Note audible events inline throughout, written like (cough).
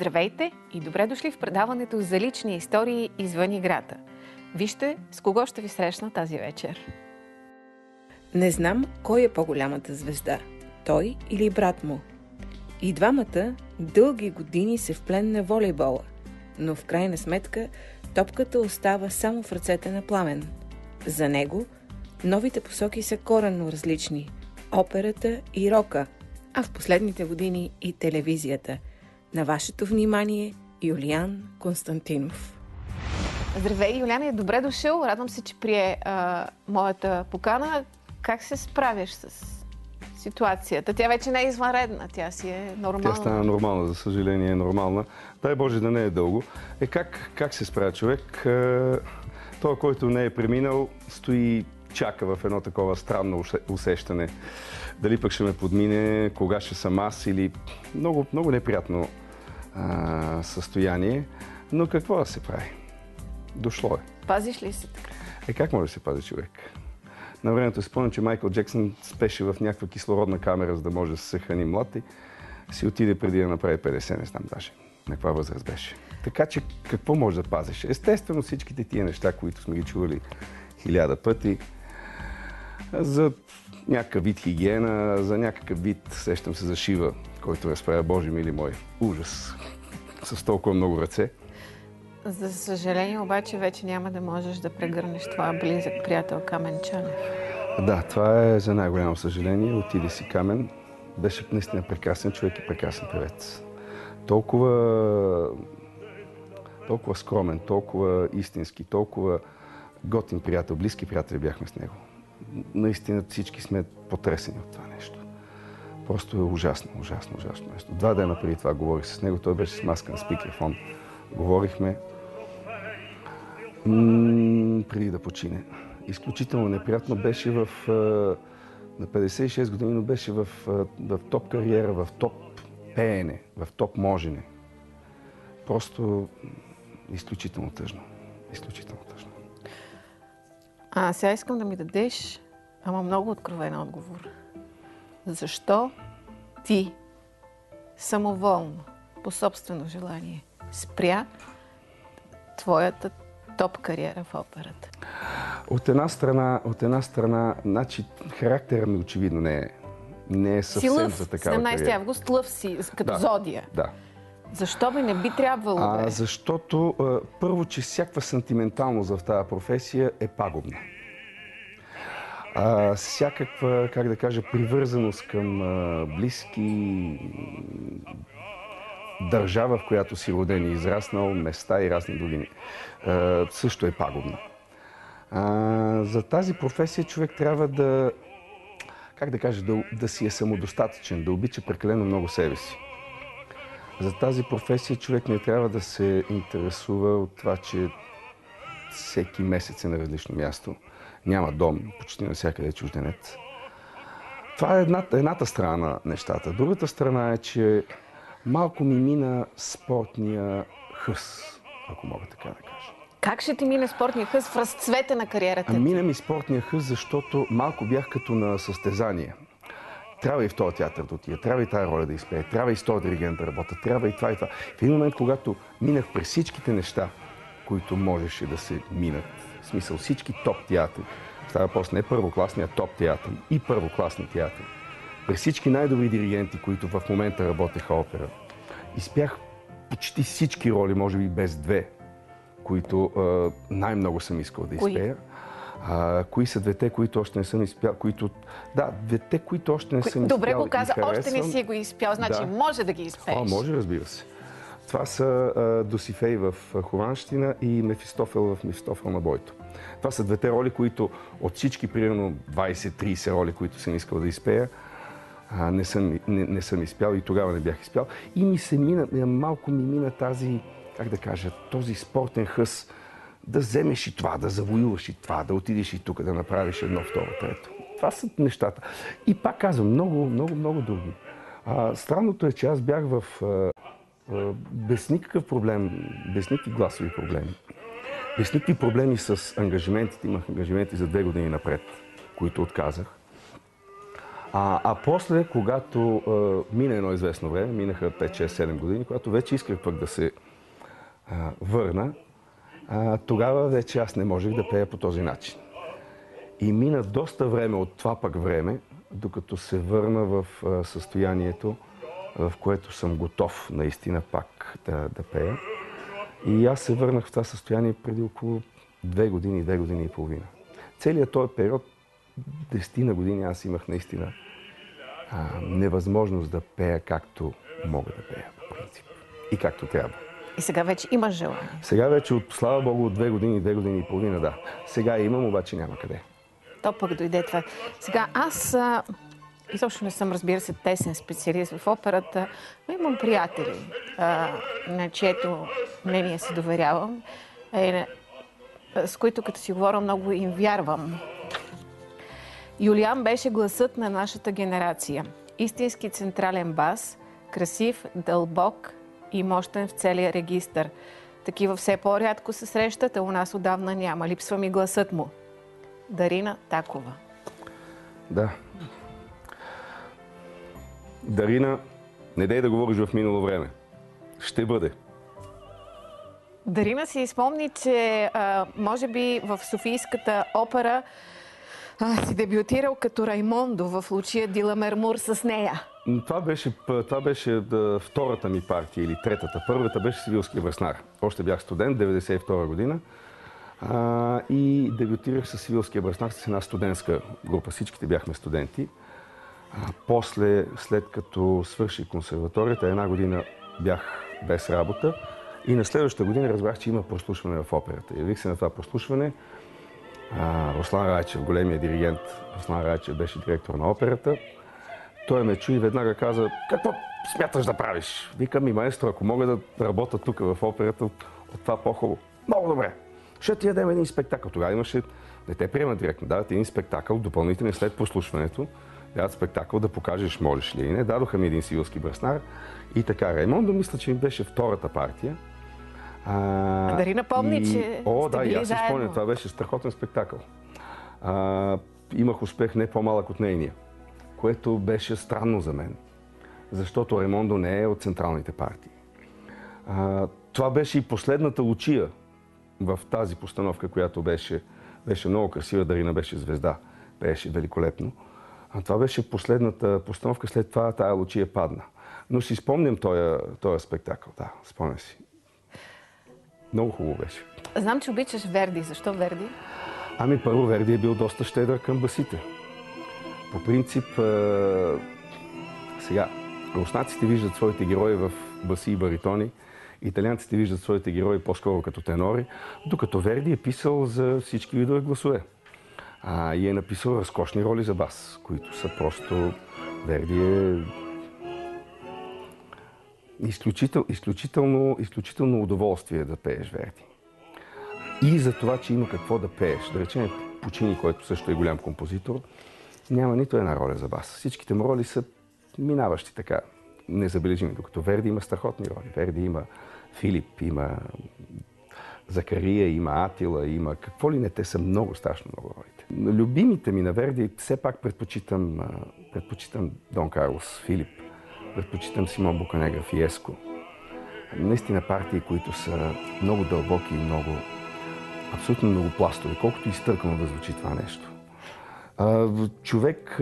Здравейте и добре дошли в предаването за лични истории извън играта. Вижте с кого ще ви срещна тази вечер. Не знам кой е по-голямата звезда, той или брат му. И двамата дълги години се в плен на волейбола, но в крайна сметка топката остава само в ръцете на пламен. За него новите посоки са коренно различни – операта и рока, а в последните години и телевизията – на вашето внимание Юлиан Константинов. Здравей, Юлиан, е добре дошъл. Радвам се, че прие а, моята покана. Как се справяш с ситуацията? Тя вече не е извънредна, тя си е нормална. Тя стана нормална, за съжаление е нормална. Дай Боже да не е дълго. Е как, как се справя човек? Той, който не е преминал, стои чака в едно такова странно усещане. Дали пък ще ме подмине, кога ще съм аз или много, много неприятно а, състояние. Но какво да се прави? Дошло е. Пазиш ли се така? Е, как може да се пази човек? На времето спомням, че Майкъл Джексън спеше в някаква кислородна камера, за да може да се съхрани млад и си отиде преди да направи 50, не знам даже на каква възраст беше. Така че какво може да пазиш? Естествено всичките тия неща, които сме ги чували хиляда пъти, за някакъв вид хигиена, за някакъв вид, сещам се за Шива, който разправя Боже мили мой, ужас, с толкова много ръце. За съжаление обаче вече няма да можеш да прегърнеш това близък приятел Камен Чанев. Да, това е за най-голямо съжаление. Отиде си Камен. Беше наистина прекрасен човек и прекрасен певец. Толкова, толкова скромен, толкова истински, толкова готин приятел, близки приятели бяхме с него наистина всички сме потресени от това нещо. Просто е ужасно, ужасно, ужасно нещо. Два дена преди това говорих с него, той беше с маска на спикерфон. Говорихме м- преди да почине. Изключително неприятно беше в... На 56 години, но беше в, в топ кариера, в топ пеене, в топ можене. Просто изключително тъжно. Изключително тъжно. А сега искам да ми дадеш, ама много откровен отговор. Защо ти самоволно, по собствено желание, спря твоята топ кариера в операта? От една страна, от една страна, значи характера ми очевидно не е, не е съвсем лъв, за такава 17 кариера. август лъв си, като да, зодия. Да. Защо бе не би трябвало а, бе? Защото първо, че всякаква сантименталност в тази професия е пагубна. А, всякаква, как да кажа, привързаност към а, близки, държава, в която си роден и израснал, места и разни други, а, също е пагубна. А, за тази професия човек трябва да, как да кажа, да, да си е самодостатъчен, да обича прекалено много себе си. За тази професия човек не трябва да се интересува от това, че всеки месец е на различно място. Няма дом, почти навсякъде е чужденец. Това е едната, едната страна на нещата. Другата страна е, че малко ми мина спортния хъс, ако мога така да кажа. Как ще ти мине спортния хъс в разцвета на кариерата ти? Мина ми спортния хъс, защото малко бях като на състезание трябва и в този театър да отида, трябва и тази роля да изпее, трябва и с този диригент да работя, трябва и това и това. В един момент, когато минах през всичките неща, които можеше да се минат, в смисъл всички топ театри, става въпрос не първокласния топ театър, и първокласни театри, през всички най-добри диригенти, които в момента работеха опера, изпях почти всички роли, може би без две, които най-много съм искал да изпея. Кои? А, кои са двете, които още не съм изпял? Които... Да, двете, които още не съм Добре изпял го каза, още не си го изпял, значи да. може да ги изпееш. О, може, разбира се. Това са а, Досифей в Хованщина и Мефистофел в Мефистофел на Бойто. Това са двете роли, които от всички, примерно 20-30 роли, които съм искал да изпея, а, не, съм, не, не съм изпял и тогава не бях изпял. И ми се мина, малко ми мина тази, как да кажа, този спортен хъс, да вземеш и това, да завоюваш и това, да отидеш и тук, да направиш едно, второ, трето. Това са нещата. И пак казвам, много, много, много други. А, странното е, че аз бях в а, а, без никакъв проблем, без никакви гласови проблеми. Без никакви проблеми с ангажиментите. Имах ангажименти за две години напред, които отказах. А, а после, когато а, мина едно известно време, минаха 5, 6, 7 години, когато вече исках пък да се а, върна, а, тогава вече аз не можех да пея по този начин. И мина доста време от това пък време, докато се върна в състоянието, в което съм готов наистина пак да, да пея. И аз се върнах в това състояние преди около две години, две години и половина. Целият този период, десетина години, аз имах наистина а, невъзможност да пея както мога да пея, по принцип. И както трябва. И сега вече имаш желание? Сега вече, от, слава Богу, от две години, две години и половина, да. Сега имам, обаче няма къде. То пък дойде това. Сега аз а, изобщо не съм, разбира се, тесен специалист в операта, но имам приятели, а, на чието мнение се доверявам, е, с които като си говоря много им вярвам. Юлиан беше гласът на нашата генерация. Истински централен бас, красив, дълбок и мощен в целия регистър. Такива все по-рядко се срещат, а у нас отдавна няма. Липсва ми гласът му. Дарина Такова. Да. Дарина, не дай да говориш в минало време. Ще бъде. Дарина си спомни, че а, може би в Софийската опера а, си дебютирал като Раймондо в Лучия Дила Мермур с нея. Това беше, това беше втората ми партия или третата. Първата беше Сивилския веснар. Още бях студент, 92 година. А, и дебютирах с Сивилския бръснак с една студентска група. Всичките бяхме студенти. А, после, след като свърши консерваторията, една година бях без работа. И на следващата година разбрах, че има прослушване в операта. Явих се на това прослушване. А, Руслан Райчев, големия диригент, Руслан Райчев беше директор на операта. Той ме чу и веднага каза, какво смяташ да правиш? Викам ми, маестро, ако мога да работя тук в операта, от това по-хубаво. Много добре. Ще ти ядем един спектакъл. Тогава имаше, не те приема директно, дават един спектакъл, допълнително след прослушването, дават спектакъл да покажеш можеш ли. И не, дадоха ми един сивилски бръснар и така. Раймондо мисля, че ми беше втората партия. А, Дарина помни, и... че О, сте да, били и аз си спомням, това беше страхотен спектакъл. А, имах успех не по-малък от нейния, което беше странно за мен, защото Ремондо не е от централните партии. А, това беше и последната лучия в тази постановка, която беше, беше много красива. Дарина беше звезда, беше великолепно. А това беше последната постановка, след това тая лучия падна. Но си спомням този, спектакъл, да, спомням си. Много хубаво беше. Знам, че обичаш Верди. Защо Верди? Ами първо Верди е бил доста щедър към басите. По принцип, е... сега, руснаците виждат своите герои в баси и баритони, италианците виждат своите герои по-скоро като тенори, докато Верди е писал за всички видове гласове. А, и е написал разкошни роли за бас, които са просто... Верди е изключител, изключително, изключително удоволствие да пееш Верди. И за това, че има какво да пееш. Да речем Почини, който също е голям композитор, няма нито една роля за бас. Всичките му роли са минаващи така, незабележими, докато Верди има страхотни роли. Верди има Филип, има Закария, има Атила, има какво ли не, те са много, страшно много ролите. Любимите ми на Верди все пак предпочитам, предпочитам Дон Карлос, Филип, предпочитам Симон Буканегра, Фиеско. Наистина партии, които са много дълбоки и много, абсолютно многопластови, колкото изтъркано да звучи това нещо. Човек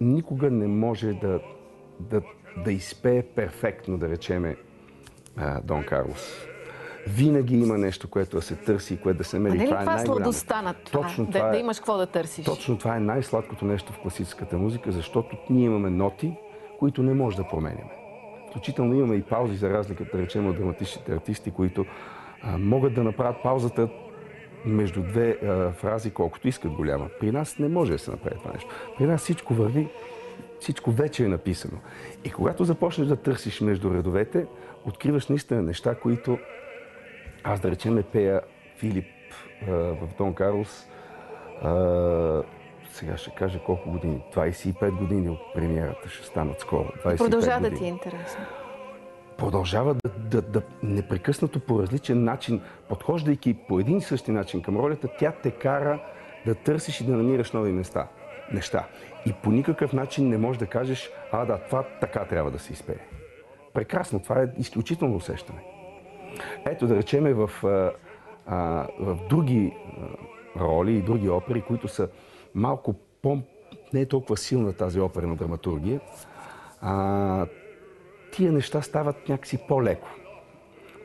никога не може да, да, да изпее перфектно, да речеме, Дон Карлос. Винаги има нещо, което да се търси и което да се мери. А не ли това, това е сладостта на това? Точно да, това е, да имаш какво да търсиш. Точно това е най-сладкото нещо в класическата музика, защото ние имаме ноти, които не може да променяме. Включително имаме и паузи, за разлика, да речем, от драматичните артисти, които а, могат да направят паузата между две а, фрази, колкото искат голяма. При нас не може да се направи това нещо. При нас всичко върви, всичко вече е написано. И когато започнеш да търсиш между редовете, откриваш наистина неща, които аз да речем пея Филип а, в Дон Карлос. А, сега ще кажа колко години. 25 години от премиерата ще станат скоро. Продължава да ти е интересно. Продължава да, да, да непрекъснато по различен начин, подхождайки по един и същи начин към ролята, тя те кара да търсиш и да намираш нови места. неща. И по никакъв начин не можеш да кажеш, а да, това така трябва да се изпее. Прекрасно, това е изключително усещане. Ето да речеме в, а, в други роли и други опери, които са малко по... не е толкова силна тази оперна драматургия, а, тия неща стават някакси по-леко.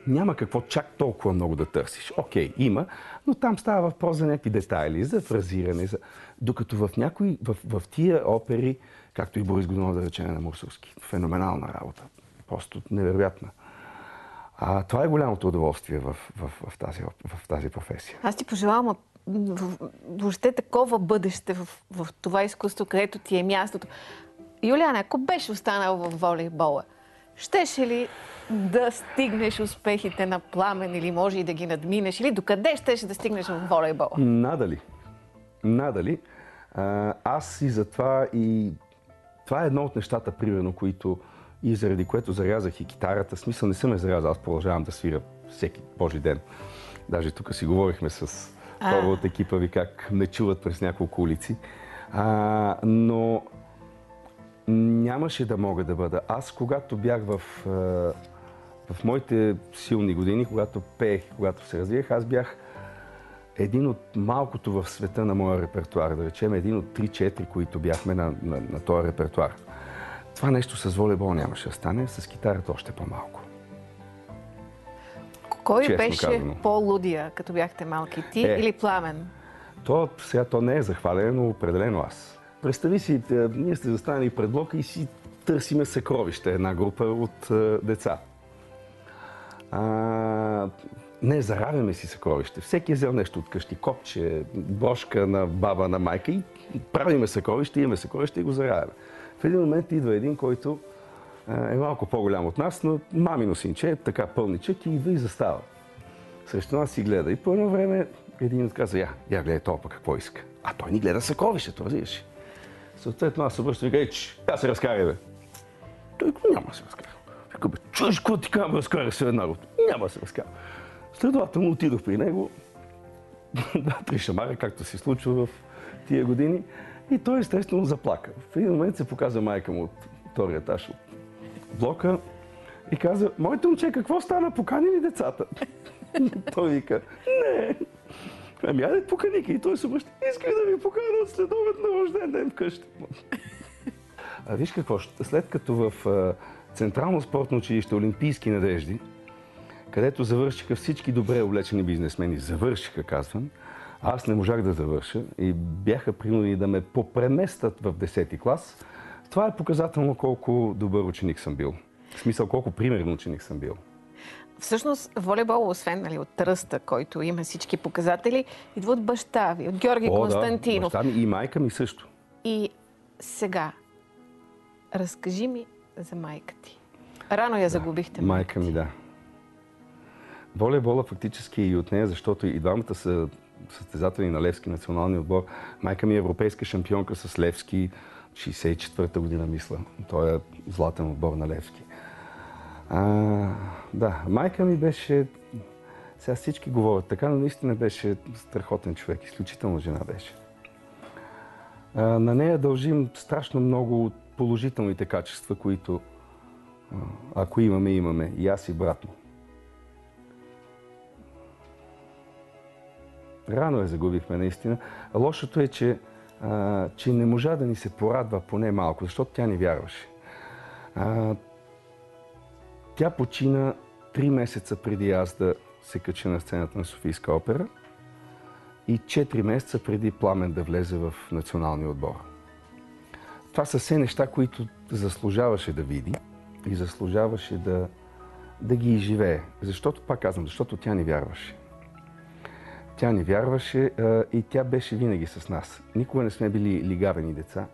Няма какво чак толкова много да търсиш. Окей, има, но там става въпрос за някакви детайли, за фразиране. За... Докато в някои, в, в тия опери, както и Борис Годунов да речеме на Мурсовски, феноменална работа. Просто невероятна. А, това е голямото удоволствие в, в, в, тази, в тази професия. Аз ти пожелавам въобще такова бъдеще в, в това изкуство, където ти е мястото. Юлиана, ако беше останал в волейбола, щеше ли да стигнеш успехите на пламен или може и да ги надминеш? Или докъде щеше да стигнеш в волейбола? Надали. Надали. Аз и затова и това е едно от нещата, примерно, които и заради което зарязах и китарата. Смисъл не съм я зарязал, аз продължавам да свиря всеки Божи ден. Даже тук си говорихме с хора от екипа ви как ме чуват през няколко улици. А, но нямаше да мога да бъда. Аз, когато бях в, в моите силни години, когато пеех, когато се развиях, аз бях един от малкото в света на моя репертуар, да речем един от 3-4, които бяхме на, на, на този репертуар. Това нещо с волейбол нямаше да стане, с китарата още по-малко. Кой Честно беше казано. по-лудия, като бяхте малки? Ти е, или Пламен? То, сега то не е захвалене, но определено аз. Представи си, е, ние сте застанали пред блока и си търсиме съкровище, една група от е, деца. А, не, заравяме си съкровище. Всеки е взел нещо от къщи, копче, брошка на баба, на майка и правиме съкровище, имаме съкровище и го заравяме. В един момент идва един, който е малко по-голям от нас, но мамино синче, така пълничък и идва и застава. Срещу нас си гледа. И по едно време един каза, я, я гледай толкова какво иска. А той ни гледа съкровището, разбираш. Съответно аз се обръщам и кажа, че я се разкарай, бе. Той няма да се разкара. Вика, бе, чуеш какво ти казвам, разкарай се една работа. Няма да се разкара. Следователно отидох при него, (laughs) да, три шамари, както се случва в тия години. И той естествено заплака. В един момент се показа майка му от втория етаж от блока и каза, моето момче, какво стана? Покани ли децата? (laughs) той вика, не. Ами, айде покани И той се обръща, искай да ви покана след обед на рожден ден вкъщи. А виж какво, след като в Централно спортно училище Олимпийски надежди, където завършиха всички добре облечени бизнесмени, завършиха, казвам, аз не можах да завърша и бяха принудени да ме попреместят в 10 клас. Това е показателно колко добър ученик съм бил. В смисъл колко примерен ученик съм бил. Всъщност, волейбол, освен нали, от тръста, който има всички показатели, идва от баща ви, от Георги О, Константинов. Да, баща ми и майка ми също. И сега, разкажи ми за майка ти. Рано я да, загубихте. Майка ми, да. Волейбола фактически е и от нея, защото и двамата са състезатели на Левски националния отбор. Майка ми е европейска шампионка с Левски, 64-та година, мисля. Той е златен отбор на Левски. А, да, майка ми беше... Сега всички говорят така, но наистина беше страхотен човек. Изключително жена беше. А, на нея дължим страшно много от положителните качества, които ако имаме, имаме. И аз и брат му. Рано я загубихме наистина. Лошото е, че, а, че не можа да ни се порадва поне малко, защото тя не вярваше. А, тя почина три месеца преди аз да се кача на сцената на Софийска опера и 4 месеца преди Пламен да влезе в националния отбор. Това са все неща, които заслужаваше да види и заслужаваше да, да ги изживее. Защото, пак казвам, защото тя не вярваше. Тя ни вярваше а, и тя беше винаги с нас. Никога не сме били лигавени деца,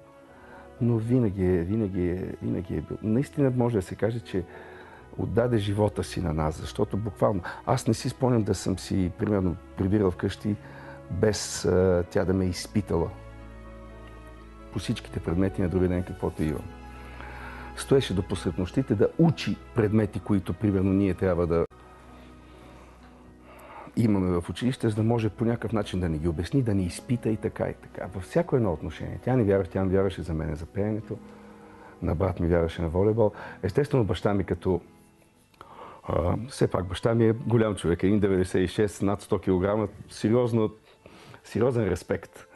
но винаги е, винаги е, винаги е бил. Наистина може да се каже, че отдаде живота си на нас, защото буквално аз не си спомням да съм си, примерно, прибирал вкъщи без а, тя да ме е изпитала по всичките предмети на другия ден, каквото имам. Стоеше до посред нощите да учи предмети, които, примерно, ние трябва да имаме в училище, за да може по някакъв начин да ни ги обясни, да ни изпита и така и така. Във всяко едно отношение. Тя не вярваше, тя не вярваше за мене за пеенето, на брат ми вярваше на волейбол. Естествено, баща ми като а, все пак баща ми е голям човек, 1,96, над 100 кг, сериозно, сериозен респект.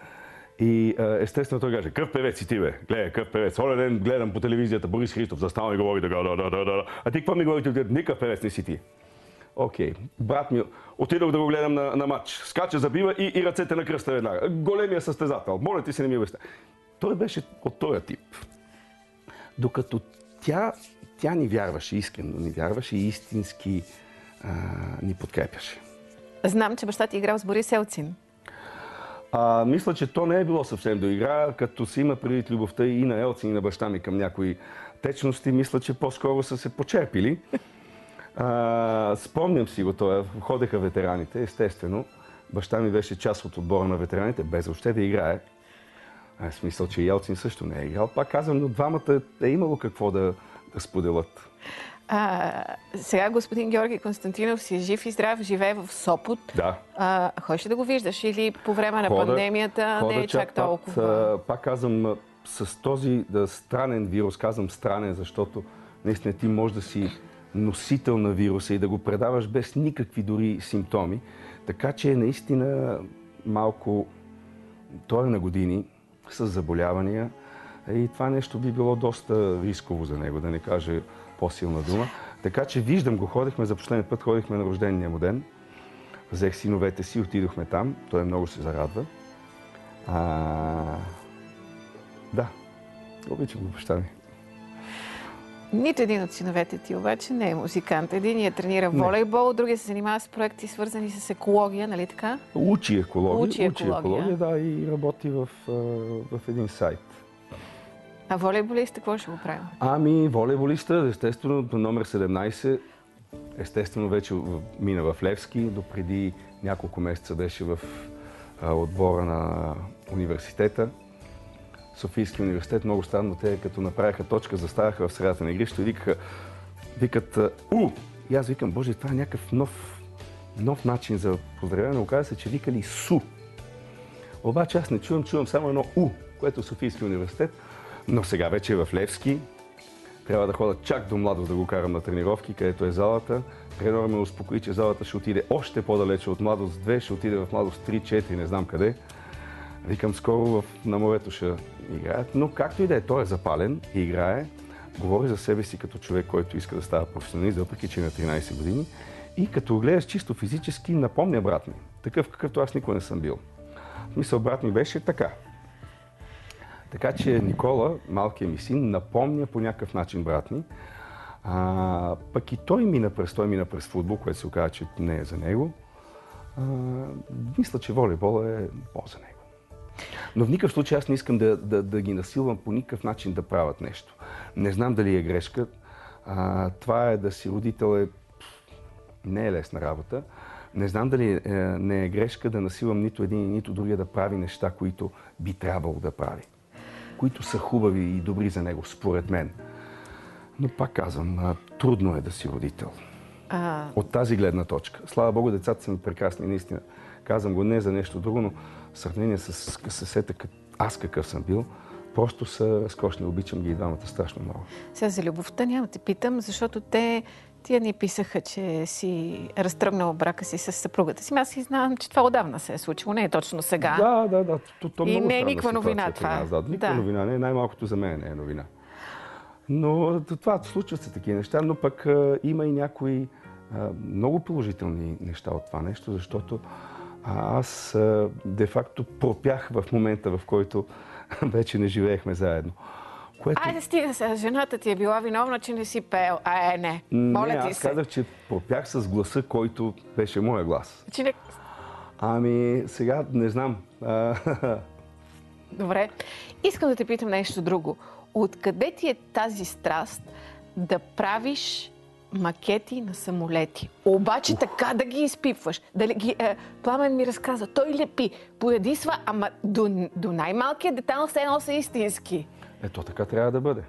И естествено той каже, къв певец си ти бе? Гледай, къв певец. Оля ден гледам по телевизията Борис Христов, застава и говори така, да, да, да, да. А ти какво ми говорите? Никакъв певец не си ти. Окей. Okay. Брат ми, отидох да го гледам на, на матч. Скача, забива и, и ръцете на кръста веднага. Големия състезател. Моля ти се, не ми обясня. Той беше от този тип. Докато тя, тя ни вярваше, искрено ни вярваше и истински а, ни подкрепяше. Знам, че баща ти е играл с Борис Елцин. А, мисля, че то не е било съвсем до игра, като си има предвид любовта и на Елцин, и на баща ми към някои течности, мисля, че по-скоро са се почерпили. А, спомням си го това. Ходеха ветераните, естествено. Баща ми беше част от отбора на ветераните, без въобще да играе. А, смисъл, че Елцин също не е играл. Пак казвам, но двамата е имало какво да споделят. А, сега господин Георги Константинов си е жив и здрав, живее в Сопот. Да. А, ходиш да го виждаш или по време на хода, пандемията хода, не е чак толкова? Пак, пак казвам, с този да, странен вирус, казвам странен, защото наистина ти може да си носител на вируса и да го предаваш без никакви дори симптоми. Така че наистина малко той е на години с заболявания и това нещо би било доста рисково за него, да не каже по-силна дума. Така че виждам го, ходихме за последния път, ходихме на рождения му ден. Взех синовете си, отидохме там. Той много се зарадва. А... Да, обичам го баща ми. Нито един от синовете ти обаче не е музикант. Единият тренира волейбол, другия се занимава с проекти свързани с екология, нали така? Учи екология. Учи екология, Учи екология да, и работи в, в един сайт. А волейболиста какво ще го прави? Ами, волейболиста, естествено, номер 17, естествено вече мина в Левски, до преди няколко месеца беше в отбора на университета. Софийски университет, много странно, те като направиха точка, заставаха в средата на игрището и викаха, викат У! И аз викам, Боже, това е някакъв нов, нов начин за поздравяване. Оказва се, че викали Су. Обаче аз не чувам, чувам само едно У, което е Софийски университет. Но сега вече е в Левски. Трябва да ходя чак до младост да го карам на тренировки, където е залата. Тренера ме успокои, че залата ще отиде още по-далече от младост 2, ще отиде в младост 3, 4, не знам къде. Викам, скоро в, на морето ще играят. Но както и да е, той е запален и играе. Говори за себе си като човек, който иска да става професионалист, въпреки че е на 13 години. И като гледаш чисто физически, напомня брат ми. Такъв, какъвто аз никога не съм бил. Мисъл, брат ми беше така. Така че Никола, малкият ми син, напомня по някакъв начин брат ми. А, пък и той мина през, той мина през футбол, което се оказа, че не е за него. А, мисля, че волейбол е по-за него. Но в никакъв случай аз не искам да, да, да ги насилвам по никакъв начин да правят нещо. Не знам дали е грешка. А, това е да си родител е не е лесна работа. Не знам дали е, не е грешка да насилвам нито един, нито другия да прави неща, които би трябвало да прави които са хубави и добри за него, според мен. Но пак казвам, трудно е да си родител. А... От тази гледна точка. Слава Богу, децата са ми прекрасни, наистина. Казвам го не за нещо друго, но в сравнение с съсета, аз какъв съм бил, просто са разкошни. Обичам ги и двамата страшно много. Сега за любовта няма те питам, защото те Тия ни писаха, че си разтръгнал брака си с съпругата си. Аз си знам, че това отдавна се е случило. Не е точно сега. Да, да, да. То, то и не е никаква новина това. Нас, да, никаква да. новина. Не, най-малкото за мен не е новина. Но това случват се такива неща, но пък а, има и някои а, много положителни неща от това нещо, защото а, аз де-факто пропях в момента, в който (laughs) вече не живеехме заедно. Което... Айде стига се, жената ти е била виновна, че не си пел. А, е, не. Моля не, ти аз се. казах, че пропях с гласа, който беше моя глас. Че не... Ами, сега не знам. (laughs) Добре. Искам да те питам нещо друго. Откъде ти е тази страст да правиш макети на самолети. Обаче Ух. така да ги изпипваш. Да ги, е, Пламен ми разказа, той лепи, поядисва, ама до, до най-малкият детайл все едно са истински. Ето така трябва да бъде.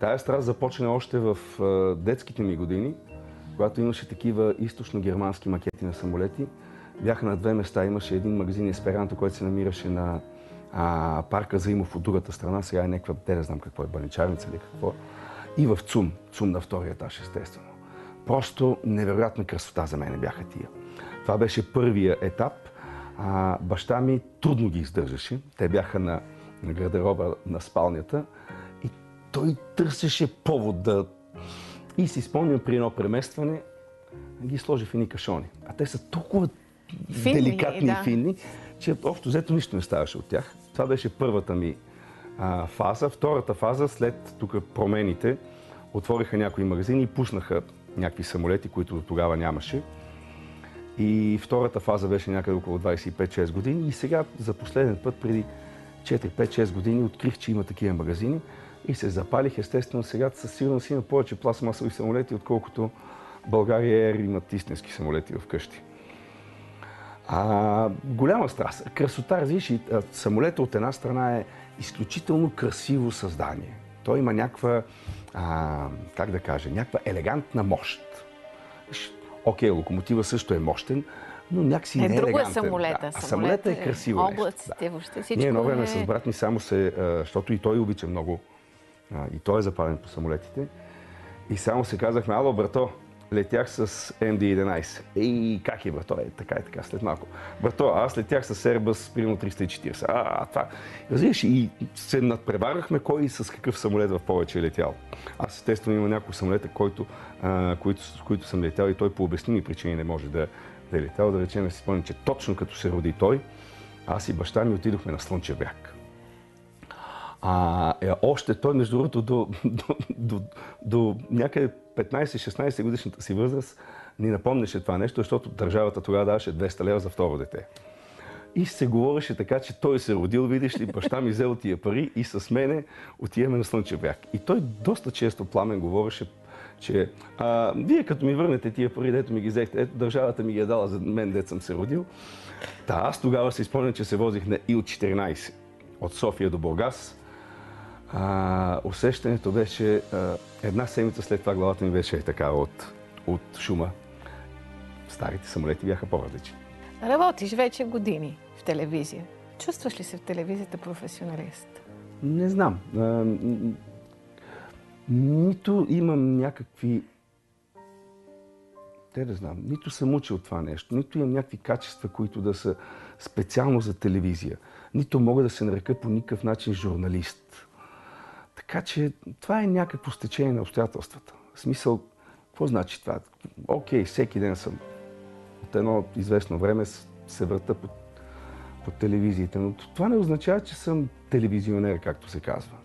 Тая страст започна още в детските ми години, когато имаше такива източно-германски макети на самолети. Бяха на две места. Имаше един магазин Есперанто, който се намираше на а, парка Заимов от другата страна. Сега е някаква, те не знам какво е, баничарница или какво. И в ЦУМ. ЦУМ на втория етаж, естествено. Просто невероятна красота за мен бяха тия. Това беше първия етап. А, баща ми трудно ги издържаше. Те бяха на, на гардероба на спалнята и той търсеше повод да... И си спомням при едно преместване, ги сложи в едни кашони. А те са толкова Финни, деликатни да. и финни, че общо взето нищо не ставаше от тях. Това беше първата ми а, фаза. Втората фаза, след тук промените, отвориха някои магазини и пуснаха някакви самолети, които до тогава нямаше. И втората фаза беше някъде около 25-6 години. И сега за последен път, преди 4-5-6 години, открих, че има такива магазини и се запалих. Естествено, сега със сигурност има повече пластмасови самолети, отколкото България Air имат истински самолети вкъщи. А, голяма страст. Красота, разбираш, самолета от една страна е изключително красиво създание. Той има някаква, а, как да кажа, някаква елегантна мощ. Окей, локомотива също е мощен, но някакси Е, не е друго е самолета. Да. Самолета е красиво нещо. Облаците, въобще всичко Ние едно време е- с брат ми само се, защото и той обича много, и той е запален по самолетите, и само се казахме, ало, брато, летях с MD-11. Ей, как е, брато? Е, така е, така, след малко. Брато, аз летях с Airbus, примерно 340. А, а това. Разбираш, и се надпреварахме кой с какъв самолет в повече е летял. Аз естествено има няколко самолета, който, а, които, с които съм летял и той по обясними причини не може да, е летял. Да речем, си спомням, че точно като се роди той, аз и баща ми отидохме на Слънчев бряг. А, е, още той, между другото, до, до, до, до някъде 15-16 годишната си възраст ни напомняше това нещо, защото държавата тогава даваше 200 лева за второ дете. И се говореше така, че той се родил, видиш ли, баща ми взел тия пари и с мене отиваме на Слънчев бряг. И той доста често пламен говореше, че а, вие като ми върнете тия пари, дето ми ги взехте, ето държавата ми ги е дала за мен, дет съм се родил. Та, аз тогава се изпомням, че се возих на Ил-14 от София до Бургас. А, усещането беше, а, една седмица след това главата ми беше така от, от шума. Старите самолети бяха по-различни. Работиш вече години в телевизия. Чувстваш ли се в телевизията професионалист? Не знам. Нито имам някакви... Те да знам. Нито съм учил това нещо, нито имам някакви качества, които да са специално за телевизия. Нито мога да се нарека по никакъв начин журналист. Така че това е някакво стечение на обстоятелствата. В смисъл, какво значи това? Окей, всеки ден съм от едно известно време се върта по, по телевизиите, но това не означава, че съм телевизионер, както се казва.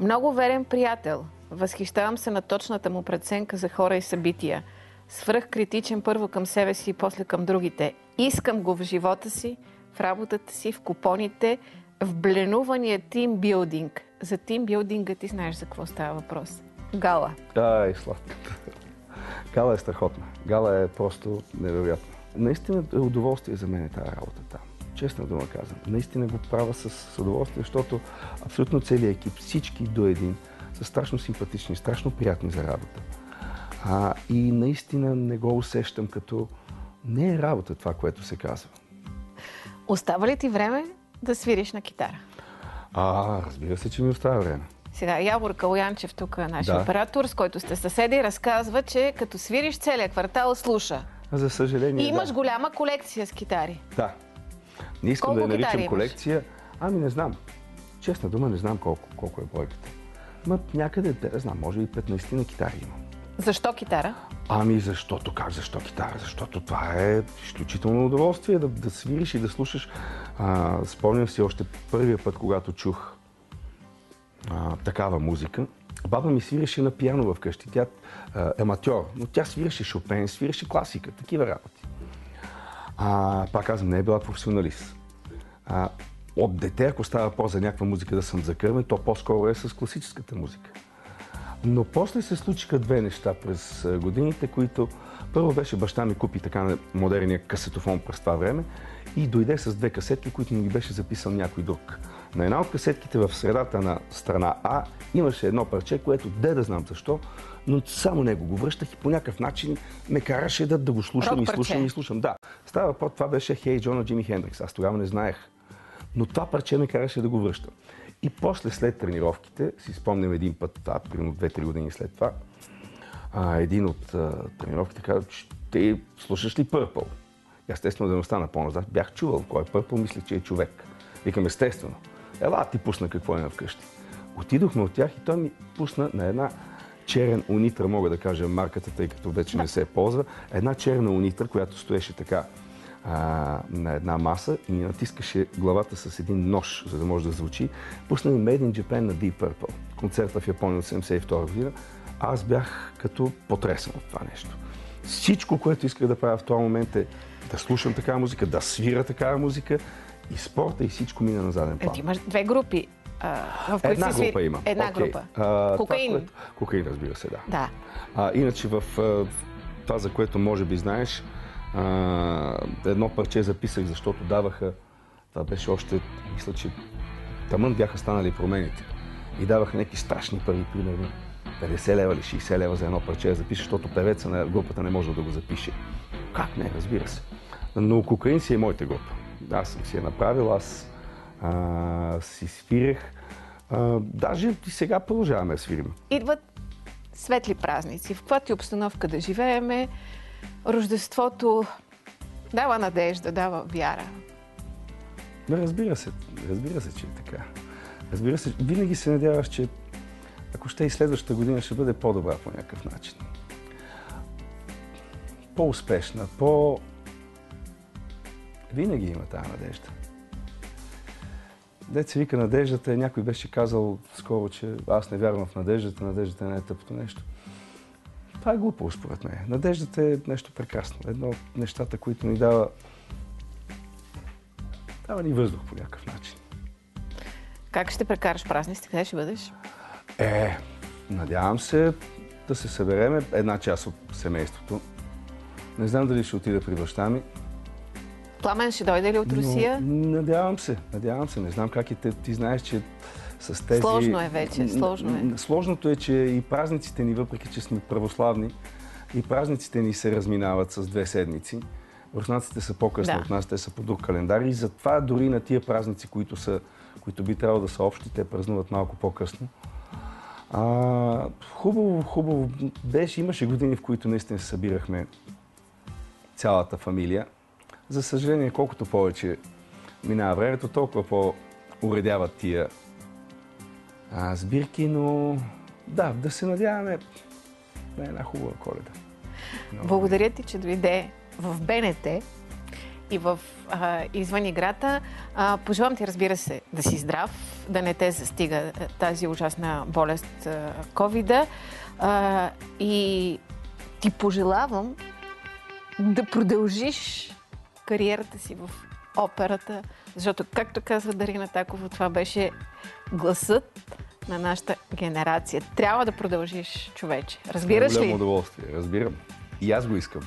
Много верен приятел. Възхищавам се на точната му преценка за хора и събития. Свръхкритичен първо към себе си и после към другите. Искам го в живота си, в работата си, в купоните, в бленувания тимбилдинг. За тимбилдинга ти знаеш за какво става въпрос. Гала. Ай, сладката. Гала е страхотна. Гала е просто невероятна. Наистина е удоволствие за мен е тази работа там. Честна дума казвам. Наистина го правя с, с удоволствие, защото абсолютно целият екип, всички до един, са страшно симпатични, страшно приятни за работа. А, и наистина не го усещам като... Не е работа това, което се казва. Остава ли ти време да свириш на китара? А, разбира се, че ми остава време. Сега Явор Калоянчев, тук е нашия Да. оператор, с който сте съседи, разказва, че като свириш целият квартал слуша. За съжаление. И имаш да. голяма колекция с китари. Да. Не искам Колко да я наричам имаш? колекция. Ами не знам. Честна дума, не знам колко, колко е бройката. Ма някъде, да, не знам, може и 15 на китари имам. Защо китара? Ами защото, как защо китара? Защото това е изключително удоволствие да, да свириш и да слушаш. А, спомням си още първия път, когато чух а, такава музика. Баба ми свиреше на пиано вкъщи. Тя е аматьор, но тя свиреше Шопен, свиреше класика, такива работи. А, пак казвам, не е била професионалист. А, от дете, ако става въпрос за някаква музика да съм закърмен, то по-скоро е с класическата музика. Но после се случиха две неща през годините, които първо беше баща ми купи така на модерния касетофон през това време и дойде с две касетки, които му ги беше записал някой друг. На една от касетките в средата на страна А имаше едно парче, което де да знам защо, но само него го връщах и по някакъв начин ме караше да, да го слушам Рок и слушам парче. и слушам. Да, става въпрос, това беше Хей Джон на Джими Хендрикс. Аз тогава не знаех. Но това парче ме караше да го връщам. И после, след тренировките, си спомням един път, а, примерно 2-3 години след това, а, един от а, тренировките каза, че ти слушаш ли Purple? И естествено да не остана по-назад. Бях чувал кой е Purple, мислех, че е човек. Викам, естествено. Ела, ти пусна какво има вкъщи. Отидохме от тях и той ми пусна на една черен унитра, мога да кажа марката, тъй като вече не се ползва. Една черна унитра, която стоеше така а, на една маса и натискаше главата с един нож, за да може да звучи. Пусна ми Made in Japan на Deep Purple. Концерта в Япония от 1972 година. Аз бях като потресен от това нещо. Всичко, което исках да правя в този момент е да слушам такава музика, да свира такава музика и спорта и всичко мина на заден Е, план. Ти имаш две групи, а, в Една си свир- група има. Една Окей. група. А, това, Кокаин. което- Кокаин, разбира се, да. Да. А, иначе в а, това, за което може би знаеш, а, едно парче записах, защото даваха, това беше още, мисля, че тъмън бяха станали промените. И даваха някакви страшни пари, примерно 50 лева или 60 лева за едно парче да запише, защото певеца на групата не може да го запише. Как не, разбира се. Но кокаин си е моята група. Аз съм си я направил, аз а, си свирех. А, даже и сега продължаваме да свирим. Идват светли празници, в каквато и обстановка да живееме. Рождеството дава надежда, дава вяра. Да, разбира се, разбира се, че е така. Разбира се, винаги се надяваш, че ако ще и следващата година ще бъде по-добра по някакъв начин. По-успешна, по... Винаги има тази надежда. Деца вика надеждата, е, някой беше казал скоро, че аз не вярвам в надеждата, надеждата е най-тъпото нещо. Това е глупо, според мен. Надеждата е нещо прекрасно. Едно от нещата, които ни дава дава ни въздух по някакъв начин. Как ще прекараш празниците? Къде ще бъдеш? Е, надявам се да се събереме една част от семейството. Не знам дали ще отида при баща ми. Пламен ще дойде ли от Русия? Но, надявам се, надявам се. Не знам как е. Те, ти знаеш, че с тези... Сложно е вече, сложно е. Сложното е, че и празниците ни, въпреки че сме православни, и празниците ни се разминават с две седмици. Руснаците са по-късно Да. от нас, те са по друг календар и затова дори на тия празници, които, са, които би трябвало да са общи, те празнуват малко по-късно. А, хубаво, хубаво беше. Имаше години, в които наистина се събирахме цялата фамилия. За съжаление, колкото повече минава времето, толкова по-уредяват тия а, сбирки, но да, да се надяваме на една хубава коледа. Благодаря ти, че дойде в БНТ и в а, извън играта. А, пожелавам ти, разбира се, да си здрав, да не те застига тази ужасна болест covid и ти пожелавам да продължиш кариерата си в операта, защото, както казва Дарина Такова, това беше гласът на нашата генерация. Трябва да продължиш, човече. Разбираш Голямо ли? удоволствие, разбирам. И аз го искам.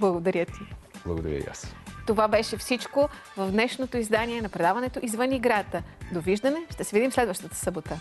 Благодаря ти. Благодаря и аз. Това беше всичко в днешното издание на предаването Извън играта. Довиждане, ще се видим следващата събота.